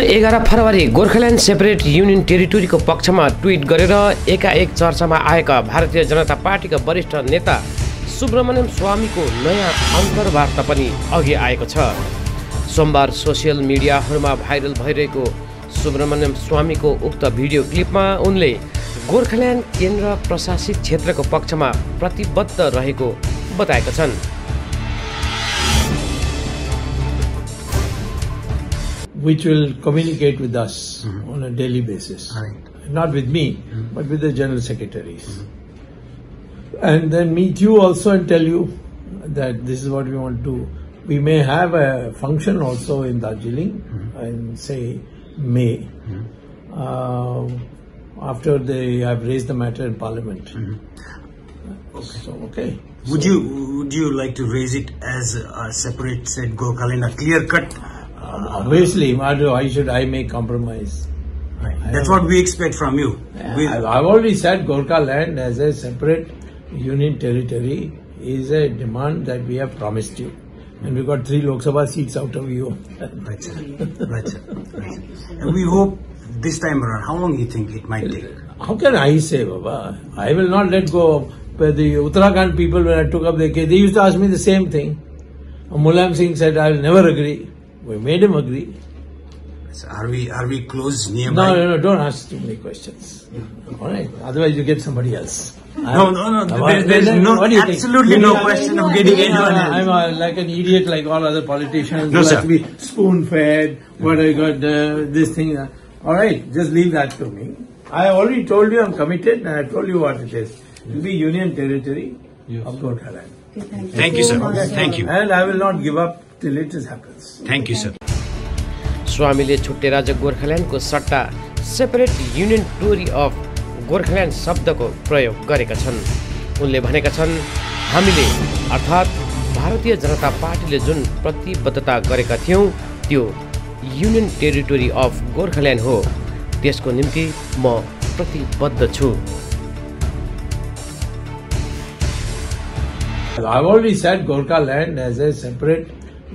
एघार फरवरी Gorkhaland separate union टेरिटोरीको पक्षमा ट्विट गरेर एकाएक चर्चामा आएका भारतीय जनता पार्टीका वरिष्ठ नेता सुब्रमण्यम स्वामीको नयाँ अन्तर्वार्ता पनि अघि आएको छ। सोमबार सोसियल मिडियाहरूमा भाइरल भइरहेको सुब्रमण्यम स्वामीको उक्त भिडियो क्लिपमा उनले गोर्खाल्यान्ड केन्द्र प्रशासित क्षेत्रको पक्षमा प्रतिबद्ध रहेको बताएका छन्। Which will communicate with us mm-hmm. on a daily basis. Not with me, mm-hmm. but with the general secretaries. Mm-hmm. And then meet you also and tell you that this is what we want to. We may have a function also in Darjeeling and say May. Uh, after they have raised the matter in Parliament. So, okay. Would you would you like to raise it as a separate said Gokaland, a clear cut? Um, obviously, why why should I make compromise? That's what we expect from you. We- I've already said Gorkha land as a separate union territory is a demand that we have promised you. And we got three Lok Sabha seats out of you. Right, sir. Right, sir. Right. And we hope this time around. How long you think it might take? How can I say, Baba? I will not let go of but the Uttarakhand people when I took up the case. They used to ask me the same thing. Mulayam Singh said, I will never agree. We made him agree. So are we are we close nearby? No, no, no, don't ask too many questions. All right. Otherwise, you get somebody else. No, no, no. There, there is no what think? absolutely no question of getting anyone I'm, else. I'm uh, like an idiot, like all other politicians. No, sir. be spoon fed. What I got, uh, this thing. uh, all right, just leave that to me. I already told you I'm committed, and I told you what it is. It will be union territory of Gorkhaland. Thank you, sir. Thank you. And I will not give up till it happens. Thank you, sir. स्वामीले छुट्टे राज्य गोर्खाल्यान्डको सट्टा separate union territory of Gorkhaland शब्दको प्रयोग गरेका छन् उनले भनेका छन् हामीले अर्थात् भारतीय जनता पार्टीले जुन प्रतिबद्धता गरेका थियौँ त्यो युनियन टेरिटोरी अफ गोर्खाल्यान्ड हो त्यसको निम्ति म प्रतिबद्ध छु I've already said Gorkha land as a separate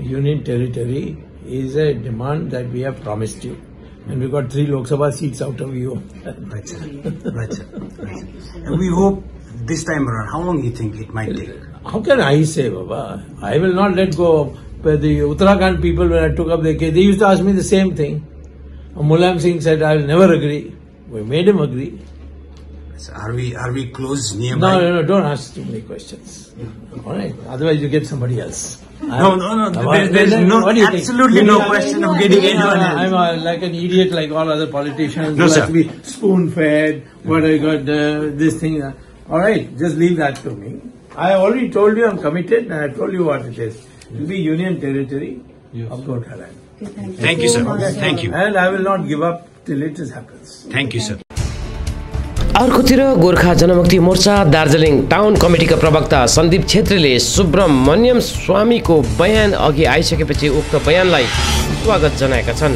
union territory is a demand that we have promised you. And we got three Lok Sabha seats out of you. Right, sir. Right, sir. Right. And we hope this time around. How long you think it might take? How can I say, Baba? I will not let go of but the Uttarakhand people when I took up the case. They used to ask me the same thing. Mulayam Singh said, I will never agree. We made him agree. So are we are we close No, nearby? no, no, don't ask too many questions. All right. Otherwise, you get somebody else. No, no, no. Now, There, there is then no what do you think? absolutely no question of getting anyone I'm else. uh, like an idiot, like all other politicians. No, sir. to be spoon fed. What I got, uh, this thing. uh, all right, just leave that to me. I already told you I'm committed, and I told you what it is. It will be union territory of Gorkhaland. Thank you, sir. Thank you. And I will not give up till it happens. Thank you, sir. अर्कोतिर Gorkha Janmukti Morcha Darjeeling town कमिटीका प्रवक्ता सन्दीप छेत्रीले सुब्रमण्यम स्वामीको बयान अघि आइसकेपछि उक्त बयानलाई स्वागत जनाएका छन्।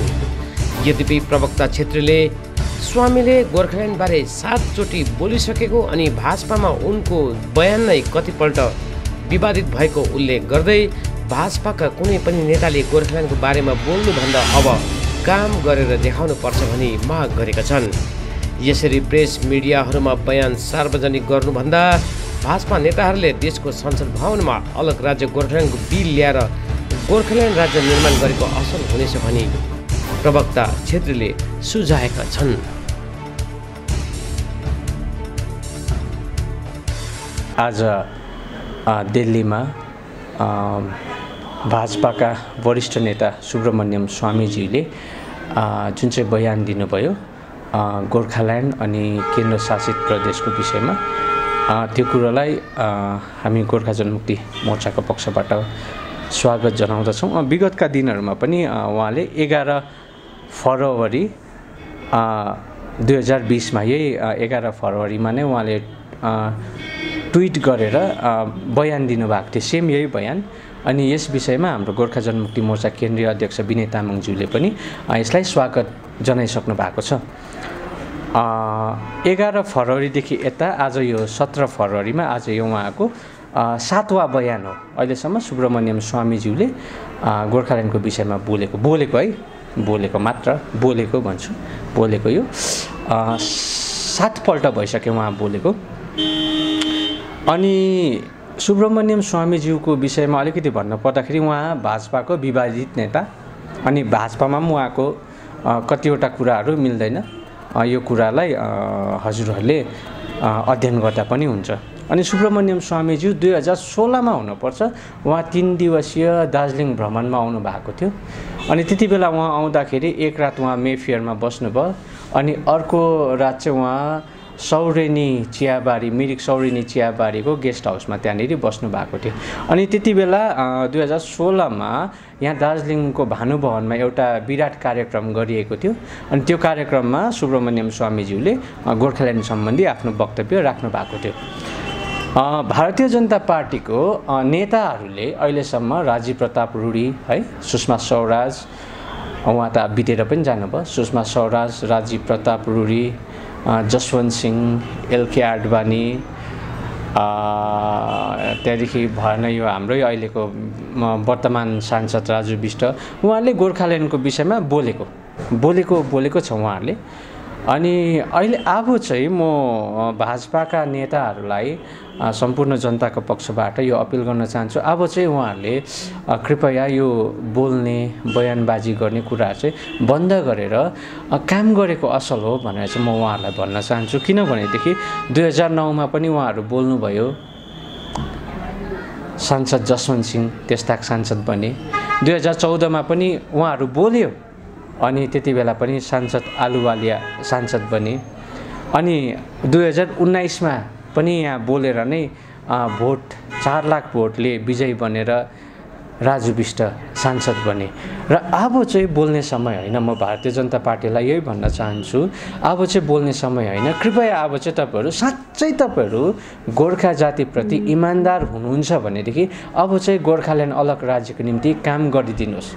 यद्यपि प्रवक्ता छेत्रीले स्वामीले गोर्खाल्यान्डबारे सातचोटि बोलिसकेको अनि भाजपामा उनको बयान नै कतिपल्ट विवादित भएको उल्लेख गर्दै भाजपाका कुनै पनि नेताले गोर्खाल्यान्डको बारेमा बोल्नुभन्दा अब काम गरेर देखाउनुपर्छ भनी माग गरेका छन्। यसरी प्रेस मिडियाहरूमा बयान सार्वजनिक गर्नुभन्दा भाजपा नेताहरूले देशको संसद भवनमा अलग राज्य गोर्खाल्यान्डको बिल ल्याएर गोर्खाल्यान्ड राज्य निर्माण गरेको असल हुनेछ भनी प्रवक्ता छेत्रीले सुझाएका छन्। आज दिल्लीमा भाजपाका वरिष्ठ नेता सुब्रमण्यम स्वामीजीले जुन चाहिँ बयान दिनुभयो गोर्खाल्यान्ड अनि केन्द्रशासित प्रदेशको विषयमा। त्यो कुरोलाई हामी गोर्खा जनमुक्ति मोर्चाको पक्षबाट स्वागत जनाउँदछौँ। विगतका दिनहरूमा पनि उहाँले एघार फरवरी दुई हजार बिसमा यही एघार फरवरीमा नै उहाँले ट्विट गरेर बयान दिनुभएको थियो। सेम यही बयान। अनि यस विषयमा हाम्रो गोर्खा जनमुक्ति मोर्चा केन्द्रीय अध्यक्ष विनय तामाङज्यूले पनि यसलाई स्वागत जनाइसक्नु भएको छ। एघार फरवरीदेखि यता आज यो सत्र फरवरीमा आज यो उहाँको सातवाँ बयान हो। अहिलेसम्म सुब्रमण्यम स्वामीज्यूले गोर्खाल्यान्डको विषयमा बोलेको बोलेको है बोलेको मात्र बोलेको भन्छु बोलेको यो। सातपल्ट भइसक्यो उहाँ बोलेको। अनि सुब्रमण्यम स्वामीज्यूको विषयमा अलिकति भन्नु पर्दाखेरि उहाँ भाजपाको विभाजित नेता अनि भाजपामा पनि उहाँको कतिवटा कुराहरू मिल्दैन। यो कुरालाई हजुरहरूले अध्ययन गर्दा पनि हुन्छ। अनि सुब्रमण्यम स्वामीज्यू दुई हजार सोह्रमा हुनुपर्छ। उहाँ तिन दिवसीय दार्जिलिङ भ्रमणमा आउनु भएको थियो। अनि त्यति बेला उहाँ आउँदाखेरि एक रात उहाँ मेफियरमा बस्नुभयो। अनि अर्को रात चाहिँ उहाँ सौरेनी चियाबारी मिरिक सौरेनी चियाबारीको गेस्ट हाउसमा त्यहाँनिर बस्नु भएको थियो। अनि त्यति बेला दुई हजार सोह्रमा यहाँ दार्जिलिङको भानुभवनमा एउटा विराट कार्यक्रम गरिएको थियो। अनि त्यो कार्यक्रममा सुब्रमण्यम स्वामीज्यूले गोर्खाल्यान्ड सम्बन्धी आफ्नो वक्तव्य राख्नु भएको थियो। भारतीय जनता पार्टीको नेताहरूले अहिलेसम्म राजीव प्रताप रूढी है सुषमा स्वराज उहाँ त बितेर पनि जानुभयो। सुषमा स्वराज राजीव प्रताप रूढी जसवन्त सिंह एलके आडवाणी त्यहाँदेखि भएन यो हाम्रै अहिलेको वर्तमान सांसद राजु विष्ट उहाँले गोर्खाल्यान्डको विषयमा बोलेको बोलेको बोलेको छ उहाँहरूले। अनि अहिले अब चाहिँ म भाजपाका नेताहरूलाई सम्पूर्ण जनताको पक्षबाट यो अपिल गर्न चाहन्छु। अब चाहिँ उहाँहरूले कृपया यो बोल्ने बयानबाजी गर्ने कुराहरू चाहिँ बन्द गरेर काम गरेको असल हो भनेर चाहिँ म उहाँहरूलाई भन्न चाहन्छु। किनभनेदेखि दुई हजार नौमा पनि उहाँहरू बोल्नुभयो सांसद जसवन्त सिंह त्यसताक सांसद बने। दुई हजार चौधमा पनि उहाँहरू बोल्यो अनि त्यति बेला पनि सांसद आलुवालिया सांसद बने। अनि दुई हजार उन्नाइसमा पनि यहाँ बोलेर नै भोट चार लाख भोटले विजयी बनेर राजु विष्ट सांसद बने। र अब चाहिँ बोल्ने समय होइन म भारतीय जनता पार्टीलाई यही भन्न चाहन्छु अब चाहिँ बोल्ने समय होइन। कृपया अब चाहिँ तपाईँहरू साँच्चै तपाईँहरू गोर्खा जातिप्रति इमान्दार हुनुहुन्छ भनेदेखि अब चाहिँ गोर्खाल्यान्ड अलग राज्यको निम्ति काम गरिदिनुहोस्।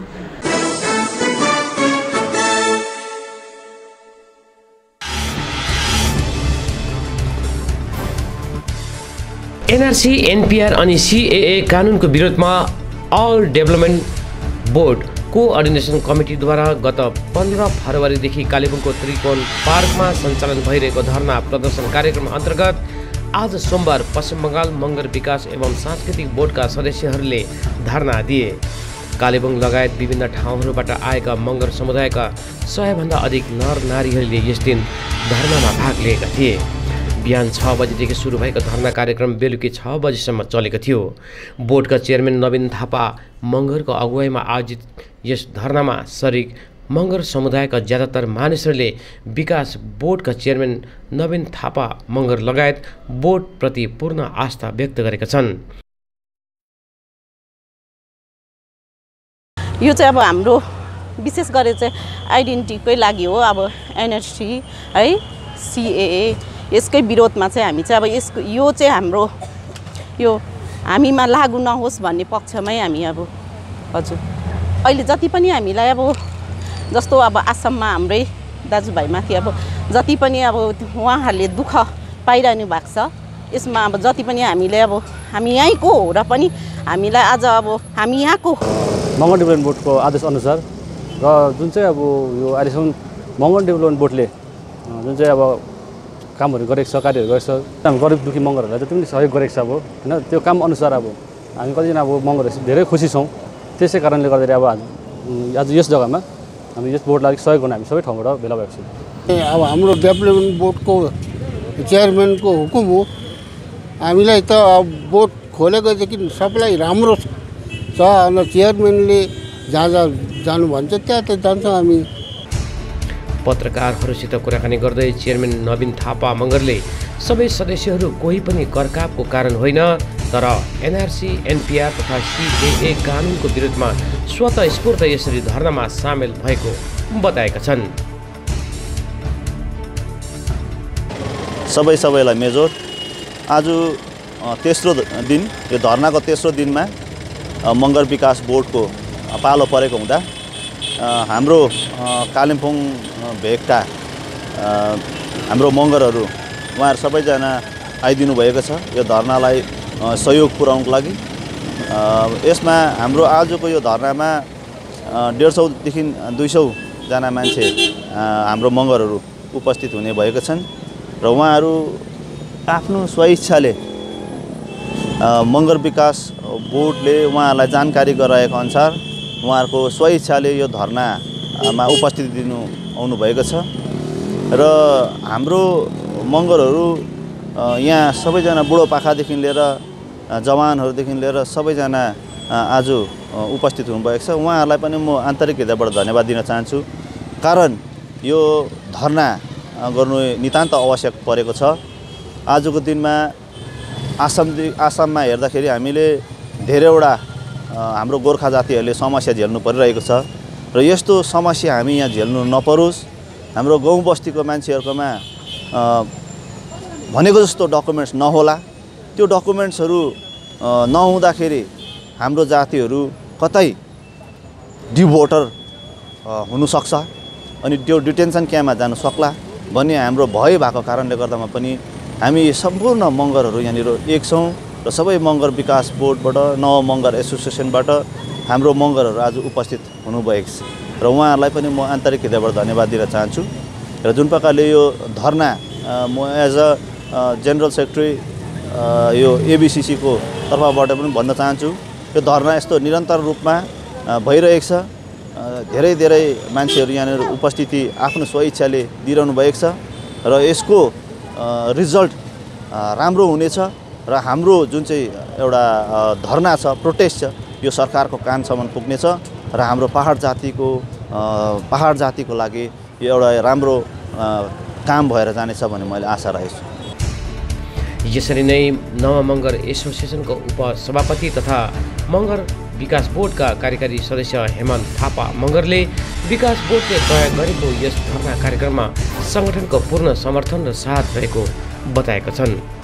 एनआरसी एनपिआर अनि सिएए कानुनको विरोधमा अल डेभलपमेन्ट बोर्ड कोअर्डिनेसन कमिटीद्वारा गत पन्ध्र फरवरीदेखि कालेबुङको त्रिकोण पार्कमा सञ्चालन भइरहेको धरना प्रदर्शन कार्यक्रम अन्तर्गत आज सोमबार पश्चिम बङ्गाल मगर विकास एवं सांस्कृतिक बोर्डका सदस्यहरूले धरना दिए। कालेबुङ लगायत विभिन्न ठाउँहरूबाट आएका मगर समुदायका सयभन्दा अधिक नर नारीहरूले यस दिन धरनामा भाग लिएका थिए। बिहान छ बजीदेखि सुरु भएको धरना कार्यक्रम बेलुकी छ बजीसम्म चलेको थियो। बोर्डका चेयरम्यान नवीन थापा मगरको अगुवाईमा आयोजित यस धरनामा सरिक मगर समुदायका ज्यादातर मानिसहरूले विकास बोर्डका चेयरम्यान नवीन थापा मगर लगायत बोर्डप्रति पूर्ण आस्था व्यक्त गरेका छन्। यो चाहिँ अब हाम्रो विशेष गरेर चाहिँ आइडेन्टिटीकै लागि हो। अब एनएसटी है सिएए यसकै विरोधमा चाहिँ हामी चाहिँ अब यसको यो चाहिँ हाम्रो यो हामीमा लागु नहोस् भन्ने पक्षमै हामी अब हजुर। अहिले जति पनि हामीलाई अब जस्तो अब आसाममा हाम्रै दाजुभाइमाथि अब जति पनि अब उहाँहरूले दुःख पाइरहनु भएको छ यसमा अब जति पनि हामीले अब हामी यहीँको हो र पनि हामीलाई आज अब हामी यहाँको मगन डेभलपमेन्ट बोर्डको आदेशअनुसार र जुन चाहिँ अब यो अहिलेसम्म मगन डेभलपमेन्ट बोर्डले जुन चाहिँ अब कामहरू गरेको छ कार्यहरू गरेको छ। हामी गरिब दुःखी मगरहरूलाई जति पनि सहयोग गरेको छ अब होइन त्यो काम अनुसार अब हामी कतिजना अब मगरहरू धेरै खुसी छौँ। त्यसै कारणले गर्दाखेरि अब आज यस जग्गामा हामी यस बोर्डलाई सहयोग गर्न हामी सबै ठाउँबाट भेला भएको छौँ। अब हाम्रो डेभलपमेन्ट बोर्डको चेयरम्यानको हुकुम हो। हामीलाई त अब बोर्ड खोलेकोदेखि सबलाई राम्रो छ। अन्त चेयरम्यानले जहाँ जहाँ जानु भन्छ त्यहाँ त जान्छौँ हामी। पत्रकारहरूसित कुराकानी गर्दै चेयरम्यान नवीन थापा मगरले सबै सदस्यहरू कोही पनि करकापको कारण होइन तर एनआरसी एनपिआर तथा सिएए कानुनको विरुद्धमा स्वतः स्फूर्त यसरी धरनामा सामेल भएको बताएका छन्। सबै सबैलाई मेजोर। आज तेस्रो दिन यो धर्नाको तेस्रो दिनमा मगर विकास बोर्डको पालो परेको हुँदा हाम्रो कालिम्पोङ भेगका हाम्रो मगरहरू उहाँहरू सबैजना आइदिनु भएको छ यो धर्नालाई सहयोग पुर्याउनको लागि। यसमा हाम्रो आजको यो धर्नामा डेढ सौदेखि दुई सौजना मान्छे हाम्रो मगरहरू उपस्थित हुने भएको छन् र उहाँहरू आफ्नो स्वइच्छाले मगर विकास बोर्डले उहाँहरूलाई जानकारी गराएको अनुसार उहाँहरूको स्वइच्छाले यो धर्नामा उपस्थिति दिनु आउनुभएको छ। र हाम्रो मगरहरू यहाँ सबैजना बुढोपाखादेखि लिएर जवानहरूदेखि लिएर सबैजना आज उपस्थित हुनुभएको छ। उहाँहरूलाई पनि म आन्तरिक हृदयबाट धन्यवाद दिन चाहन्छु। कारण यो धर्ना गर्नु नितान्त आवश्यक परेको छ। आजको दिनमा आसाम आसाममा हेर्दाखेरि हामीले धेरैवटा हाम्रो गोर्खा जातिहरूले समस्या झेल्नु परिरहेको छ र यस्तो समस्या हामी यहाँ झेल्नु नपरोस्। हाम्रो गाउँ बस्तीको मान्छेहरूकोमा भनेको जस्तो डकुमेन्ट्स नहोला। त्यो डकुमेन्ट्सहरू नहुँदाखेरि हाम्रो जातिहरू कतै डिभोटर हुनसक्छ अनि त्यो डिटेन्सन क्याम्पमा जानु सक्ला भन्ने हाम्रो भय भएको कारणले गर्दामा पनि हामी सम्पूर्ण मगरहरू यहाँनिर एक छौँ। र सबै मगर विकास बोर्डबाट नव मगर एसोसिएसनबाट हाम्रो मगरहरू आज उपस्थित हुनुभएको छ। र उहाँहरूलाई पनि म आन्तरिक हृदयबाट धन्यवाद दिन चाहन्छु। र जुन प्रकारले यो धर्ना म एज अ जेनरल सेक्रेटरी यो एबिसिसीको तर्फबाट पनि भन्न चाहन्छु। यो धर्ना यस्तो निरन्तर रूपमा भइरहेको छ। धेरै धेरै मान्छेहरू यहाँनिर उपस्थिति आफ्नो स्वइच्छाले दिइरहनु भएको छ। र यसको रिजल्ट राम्रो हुनेछ। र हाम्रो जुन चाहिँ एउटा धर्ना छ प्रोटेस्ट छ यो सरकारको कानसम्म पुग्नेछ र हाम्रो पहाड जातिको पहाड जातिको लागि यो एउटा राम्रो काम भएर जानेछ भन्ने मैले आशा राखेको छु यसरी नै नव मगर एसोसिएसनको उपसभापति तथा मगर विकास बोर्डका कार्यकारी सदस्य हेमन्त थापा मगरले विकास बोर्डले तय गरेको यस धर्ना कार्यक्रममा सङ्गठनको पूर्ण समर्थन र साथ रहेको बताएका छन्।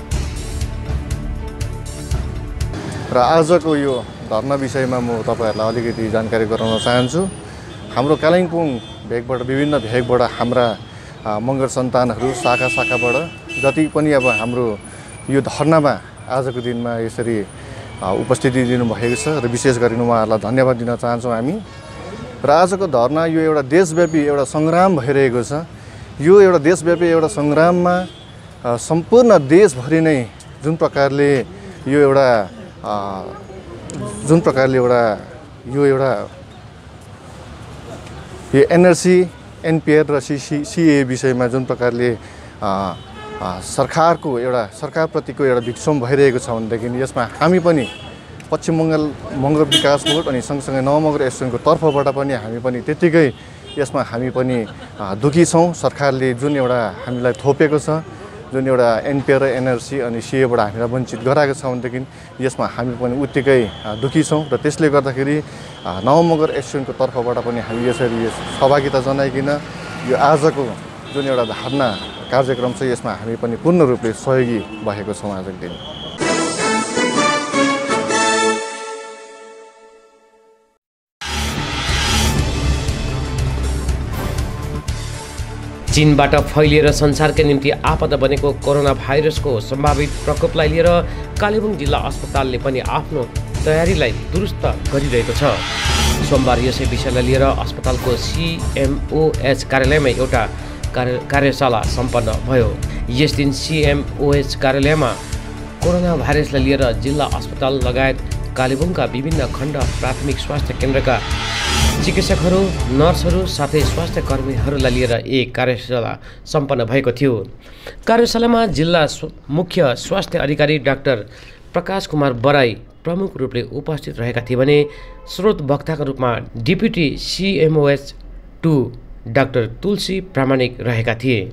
र आजको यो धर्ना विषयमा म तपाईँहरूलाई अलिकति जानकारी गराउन चाहन्छु। हाम्रो कालिम्पोङ भेगबाट विभिन्न भेगबाट हाम्रा मगर सन्तानहरू शाखा शाखाबाट जति पनि अब हाम्रो यो धर्नामा आजको दिनमा यसरी उपस्थिति दिनुभएको छ र विशेष गरी उहाँहरूलाई धन्यवाद दिन चाहन्छौँ हामी। र आजको धर्ना यो एउटा देशव्यापी एउटा सङ्ग्राम भइरहेको छ। यो एउटा देशव्यापी एउटा सङ्ग्राममा सम्पूर्ण देशभरि नै जुन प्रकारले यो एउटा जुन प्रकारले एउटा यो एउटा यो एनआरसी एनपिआर र सिसी सिए विषयमा जुन प्रकारले सरकारको एउटा सरकारप्रतिको एउटा भिक्षोम भइरहेको छ भनेदेखि यसमा हामी पनि पश्चिम बङ्गाल मगर विकास बोर्ड अनि सँगसँगै नवमगर एसोसिएसनको तर्फबाट पनि हामी पनि त्यत्तिकै यसमा हामी पनि दुखी छौँ। सरकारले जुन एउटा हामीलाई थोपेको छ जुन एउटा एनपिआर र एनआरसी अनि सिएबाट हामीलाई वञ्चित गराएको छ भनेदेखि यसमा हामी पनि उत्तिकै दुखी छौँ र त्यसले गर्दाखेरि नवमगर एसोसिएसनको तर्फबाट पनि हामी यसरी यस सहभागिता जनाइकन यो आजको जुन एउटा धारणा कार्यक्रम छ यसमा हामी पनि पूर्ण रूपले सहयोगी भएको छौँ आजको दिन। चीनबाट फैलिएर संसारकै निम्ति आपदा बनेको कोरोना भाइरसको सम्भावित प्रकोपलाई लिएर कालेबुङ जिल्ला अस्पतालले पनि आफ्नो तयारीलाई दुरुस्त गरिरहेको छ। सोमबार यसै विषयलाई लिएर अस्पतालको सिएमओएच कार्यालयमा एउटा कार्य कार्यशाला सम्पन्न भयो। यस दिन सिएमओएच कार्यालयमा कोरोना भाइरसलाई लिएर जिल्ला अस्पताल लगायत कालेबुङका विभिन्न खण्ड प्राथमिक स्वास्थ्य केन्द्रका चिकित्सकहरू नर्सहरू साथै स्वास्थ्य कर्मीहरूलाई लिएर एक कार्यशाला सम्पन्न भएको थियो। कार्यशालामा जिल्ला मुख्य स्वास्थ्य अधिकारी डाक्टर प्रकाश कुमार बराई प्रमुख रूपले उपस्थित रहेका थिए भने स्रोत वक्ताका रूपमा deputy CMOH two doctor Tulsi Pramanik रहेका थिए।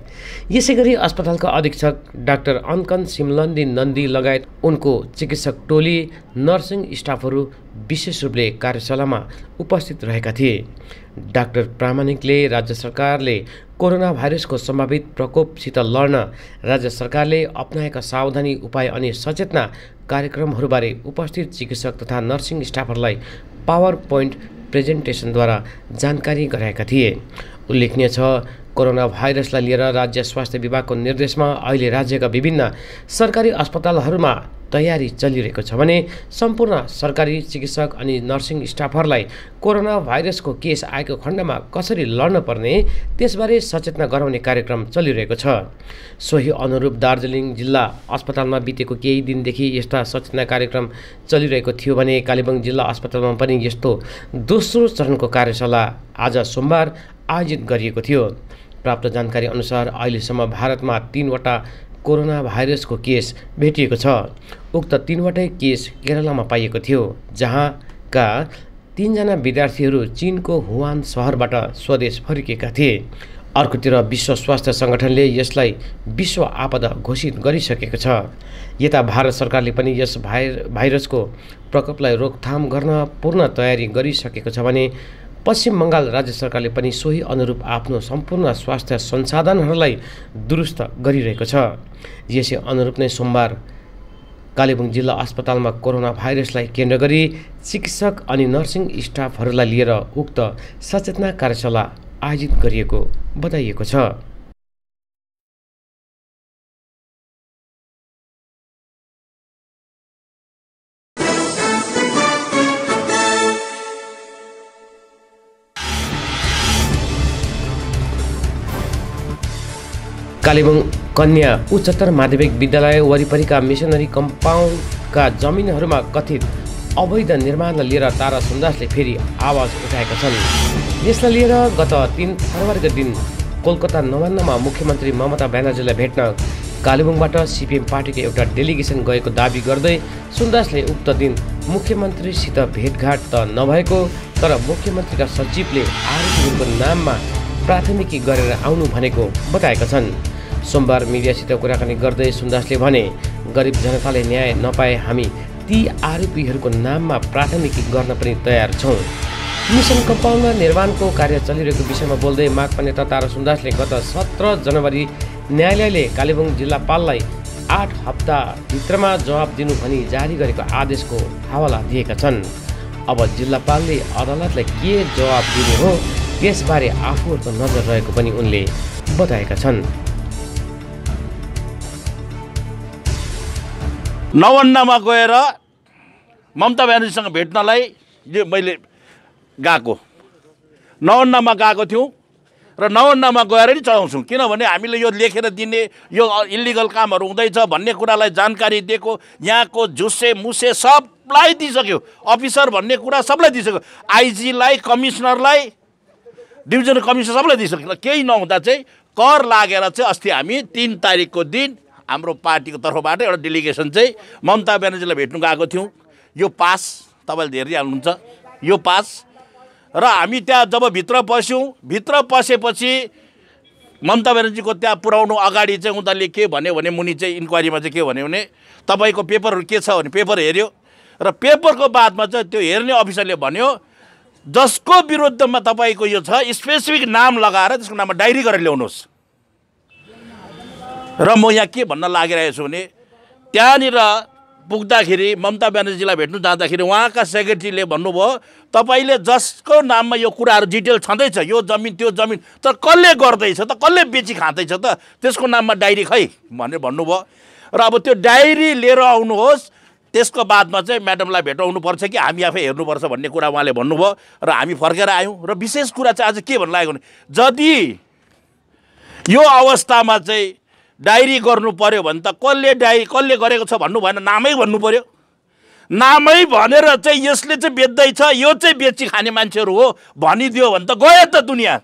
यसै गरी अस्पतालका अधीक्षक डाक्टर अङ्कन सिमलन्दी नन्दी लगायत उनको चिकित्सक टोली नर्सिङ स्टाफहरू विशेष रूपले कार्यशालामा उपस्थित रहेका थिए। डाक्टर प्रामाणिकले राज्य सरकारले कोरोना भाइरसको सम्भावित प्रकोपसित लड्न राज्य सरकारले अप्नाएका सावधानी उपाय अनि सचेतना कार्यक्रमहरूबारे उपस्थित चिकित्सक तथा नर्सिङ स्टाफहरूलाई पावर पोइन्ट प्रेजेन्टेसनद्वारा जानकारी गराएका थिए। उल्लेखनीय छ। कोरोना भाइरसलाई लिएर राज्य स्वास्थ्य विभागको निर्देशमा अहिले राज्यका विभिन्न सरकारी अस्पतालहरूमा तयारी चलिरहेको छ भने सम्पूर्ण सरकारी चिकित्सक अनि नर्सिङ स्टाफहरूलाई कोरोना भाइरसको केस आएको खण्डमा कसरी लड्न पर्ने त्यसबारे सचेतना गराउने कार्यक्रम चलिरहेको छ। सोही अनुरूप दार्जिलिङ जिल्ला अस्पतालमा बितेको केही दिनदेखि यस्ता सचेतना कार्यक्रम चलिरहेको थियो भने कालेबुङ जिल्ला अस्पतालमा पनि यस्तो दोस्रो चरणको कार्यशाला आज सोमबार आयोजित गरिएको थियो। प्राप्त जानकारी अनुसार अहिलेसम्म भारतमा तिनवटा कोरोना भाइरसको केस भेटिएको छ। उक्त तिनवटै केस केरलामा पाइएको थियो जहाँका तिनजना विद्यार्थीहरू चिनको हुवान सहरबाट स्वदेश फर्किएका थिए। अर्कोतिर विश्व स्वास्थ्य सङ्गठनले यसलाई विश्व आपदा घोषित गरिसकेको छ। यता भारत सरकारले पनि यस भाइ भाइरसको प्रकोपलाई रोकथाम गर्न पूर्ण तयारी गरिसकेको छ भने पश्चिम बङ्गाल राज्य सरकारले पनि सोही अनुरूप आफ्नो सम्पूर्ण स्वास्थ्य संसाधनहरूलाई दुरुस्त गरिरहेको छ। यसै अनुरूप नै सोमबार कालेबुङ जिल्ला अस्पतालमा कोरोना भाइरसलाई केन्द्र गरी चिकित्सक अनि नर्सिङ स्टाफहरूलाई लिएर उक्त सचेतना कार्यशाला आयोजित गरिएको बताइएको छ। कालेबुङ कन्या उच्चतर माध्यमिक विद्यालय वरिपरिका मिसनरी कम्पाउन्डका जमिनहरूमा कथित अवैध निर्माणलाई लिएर तारा सुन्दासले फेरि आवाज उठाएका छन्। यसलाई लिएर गत तिन फरवरीको दिन कोलकाता नवान्नमा मुख्यमन्त्री ममता ब्यानर्जीलाई भेट्न कालेबुङबाट सिपिएम पार्टीको एउटा डेलिगेसन गएको दावी गर्दै सुन्दासले उक्त दिन मुख्यमन्त्रीसित भेटघाट त नभएको तर मुख्यमन्त्रीका सचिवले आरोपीहरूको नाममा प्राथमिकी गरेर आउनु भनेको बताएका छन्। सोमबार मिडियासित कुराकानी गर्दै सुन्दासले भने गरिब जनताले न्याय नपाए हामी ती आरोपीहरूको नाममा प्राथमिकी गर्न पनि तयार छौँ। मिसन कम्पाउन्डमा निर्माणको कार्य चलिरहेको विषयमा बोल्दै माकपा नेता तारा सुन्दासले गत सत्र जनवरी न्यायालयले कालेबुङ जिल्लापाललाई आठ हप्ताभित्रमा जवाब दिनु भनी जारी गरेको आदेशको हवाला दिएका छन्। अब जिल्लापालले अदालतलाई के जवाब दिने हो त्यसबारे आफूहरूको नजर रहेको पनि उनले बताएका छन्। नवन्नमा गएर ममता ब्यानर्जीसँग भेट्नलाई यो मैले गएको। नवन्नमा गएको थियौँ र नवन्नमा गएर नि चलाउँछौँ। किनभने हामीले यो लेखेर दिने यो इलिगल कामहरू हुँदैछ भन्ने कुरालाई जानकारी दिएको यहाँको झुसे मुसे सबलाई दिइसक्यो। अफिसर भन्ने कुरा सबलाई दिइसक्यो। आइजीलाई कमिसनरलाई डिभिजनल कमिसनर सबलाई दिइसक्यो। केही नहुँदा चाहिँ कर लागेर चाहिँ अस्ति हामी तिन तारिकको दिन हाम्रो पार्टीको तर्फबाट एउटा डेलिगेसन चाहिँ ममता ब्यानर्जीलाई भेट्नु गएको थियौँ। यो पास तपाईँले हेरिहाल्नुहुन्छ यो पास। र हामी त्यहाँ जब भित्र पस्यौँ भित्र पसेपछि ममता ब्यानर्जीको त्यहाँ पुऱ्याउनु अगाडि चाहिँ उनीहरूले के भन्यो भने मुनि चाहिँ इन्क्वायरीमा चाहिँ के भन्यो भने तपाईँको पेपरहरू के छ भने पेपर हेऱ्यो। र पेपरको बादमा चाहिँ त्यो हेर्ने अफिसरले भन्यो जसको विरुद्धमा तपाईँको यो छ स्पेसिफिक नाम लगाएर त्यसको नाममा डायरी गरेर ल्याउनुहोस्। र म यहाँ के भन्न लागिरहेको छु भने त्यहाँनिर पुग्दाखेरि ममता ब्यानर्जीलाई भेट्नु जाँदाखेरि उहाँका सेक्रेटरीले भन्नुभयो तपाईँले जसको नाममा यो कुराहरू डिटेल छँदैछ यो जमिन त्यो जमिन तर कसले गर्दैछ त कसले बेची खाँदैछ त? त्यसको नाममा डायरी खै? भनेर भन्नुभयो। र अब त्यो डायरी लिएर आउनुहोस् त्यसको बादमा चाहिँ म्याडमलाई भेटाउनुपर्छ कि हामी आफै हेर्नुपर्छ भन्ने कुरा उहाँले भन्नुभयो। र हामी फर्केर आयौँ। र विशेष कुरा चाहिँ आज के भन्नु लागेको भने यदि यो अवस्थामा चाहिँ डायरी गर्नु पर्यो भने त कसले डायरी कसले गरेको छ भन्नु भएन नामै भन्नु पर्यो। नामै भनेर चाहिँ यसले चाहिँ बेच्दैछ यो चाहिँ बेची खाने मान्छेहरू हो भनिदियो भने त गयो त दुनियाँ।